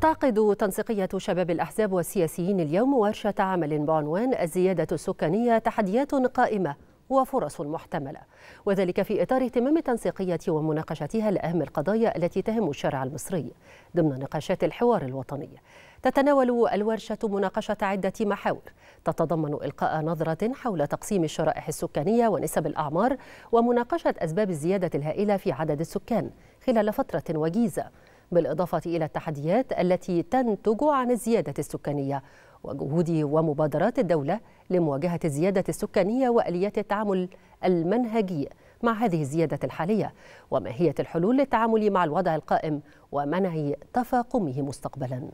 تعقد تنسيقية شباب الأحزاب والسياسيين اليوم ورشة عمل بعنوان الزيادة السكانية تحديات قائمة وفرص محتملة. وذلك في إطار اهتمام التنسيقية ومناقشتها لأهم القضايا التي تهم الشارع المصري ضمن نقاشات الحوار الوطني. تتناول الورشة مناقشة عدة محاور. تتضمن إلقاء نظرة حول تقسيم الشرائح السكانية ونسب الأعمار ومناقشة أسباب الزيادة الهائلة في عدد السكان خلال فترة وجيزة. بالإضافة إلى التحديات التي تنتج عن الزيادة السكانية وجهود ومبادرات الدولة لمواجهة الزيادة السكانية وآليات التعامل المنهجي مع هذه الزيادة الحالية وماهية الحلول للتعامل مع الوضع القائم ومنع تفاقمه مستقبلاً.